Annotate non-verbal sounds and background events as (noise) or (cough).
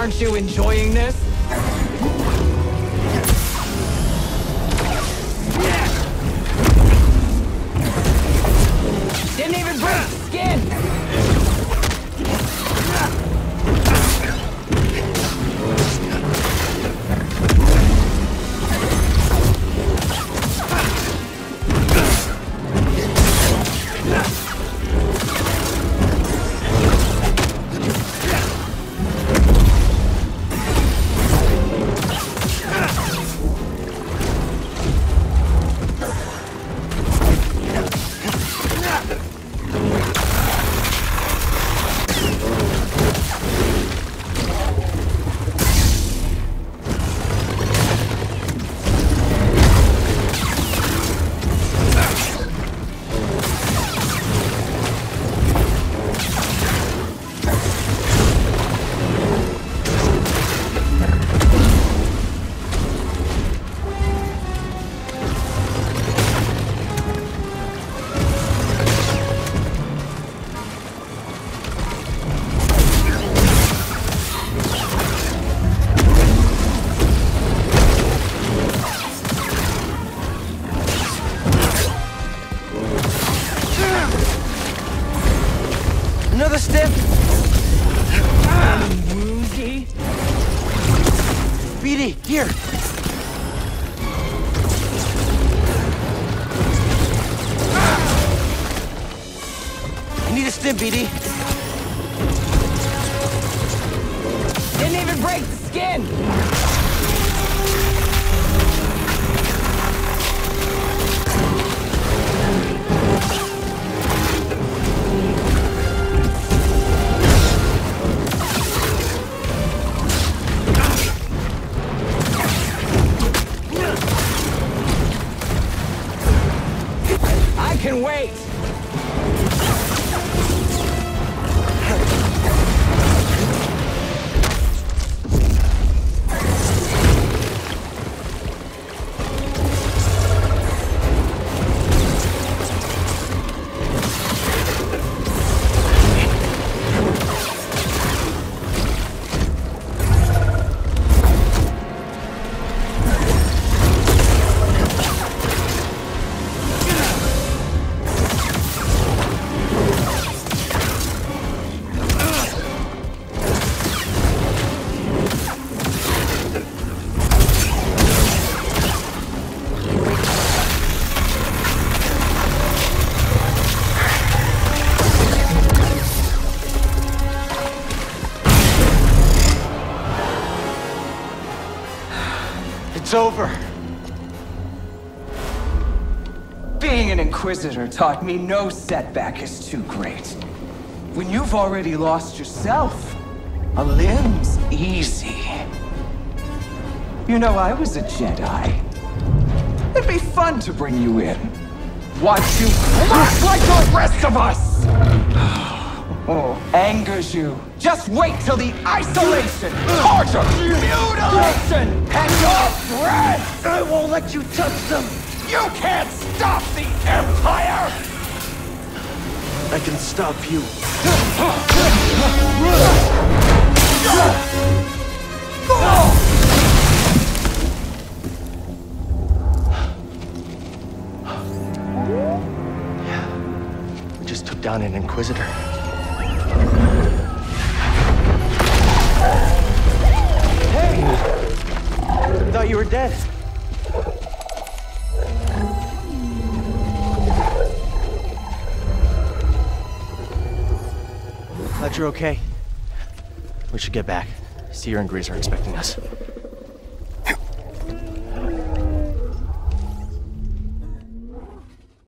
Aren't you enjoying this? Didn't even break skin! Another step. Woozy? BD, here. I need a stim, BD. Didn't even break the skin! Can wait! It's over. Being an Inquisitor taught me no setback is too great. When you've already lost yourself, a limb's easy. You know, I was a Jedi. It'd be fun to bring you in. Watch you crack like the rest of us! (sighs) Oh, angers you. Just wait till the isolation, torture, mutilation, and your breath! I won't let you touch them. You can't stop the Empire! I can stop you. We just took down an Inquisitor. Dead. Glad you're okay. We should get back. Cere and Greez are expecting us.